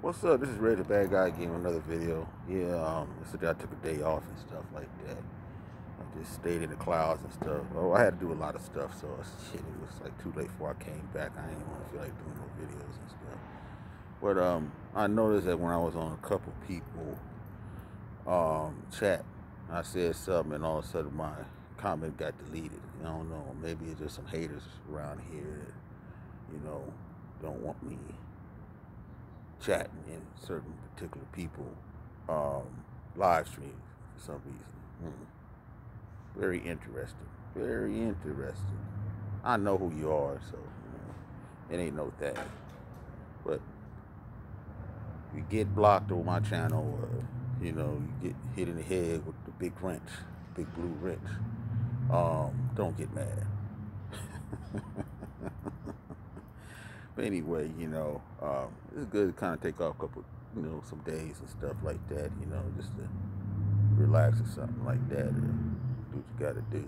What's up? This is Reg the Bad Guy again with another video. Yeah, um, yesterday I took a day off and stuff like that. I just stayed in the clouds and stuff. Oh, I had to do a lot of stuff, so shit, it was like too late before I came back. I didn't want to feel like doing no videos and stuff. But um, I noticed that when I was on a couple people um chat, I said something, and all of a sudden my comment got deleted. I don't know. Maybe it's just some haters around here that, you know, don't want me chatting in certain particular people um, live streams for some reason. Hmm. Very interesting. Very interesting. I know who you are, so you know, it ain't no thing. But you get blocked on my channel, or you know, you get hit in the head with the big wrench, big blue wrench. Um, don't get mad. But anyway, you know, um, it's good to kind of take off a couple, you know, some days and stuff like that, you know, just to relax or something like that, or do what you got to do.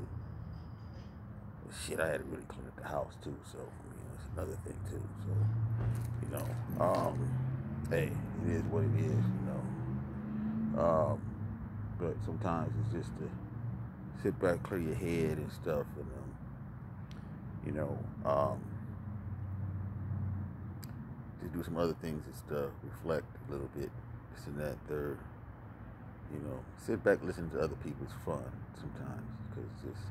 But shit, I had to really clean up the house too, so you know, it's another thing too. So, you know, um, hey, it is what it is, you know. Um, but sometimes it's just to sit back, clear your head and stuff, and um, you know, um, do some other things and stuff, reflect a little bit, this and that, third. You know, sit back, listen to other people's fun sometimes, because just,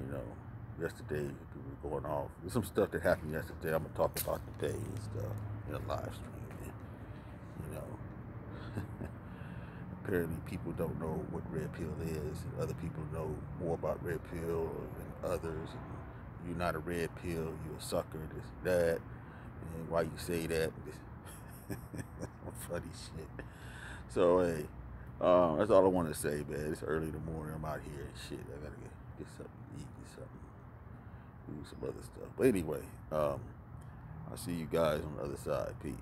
you know, yesterday people were going off. There's some stuff that happened yesterday. I'm gonna talk about today and stuff in a live stream. And, you know. apparently people don't know what red pill is. And other people know more about red pill than others. And you're not a red pill. You're a sucker. This, that. And why you say that? funny shit. So hey, um, that's all I want to say, man. It's early in the morning. I'm out here and shit. I gotta get, get something to eat, get something, do some other stuff. But anyway, um, I'll see you guys on the other side. Peace.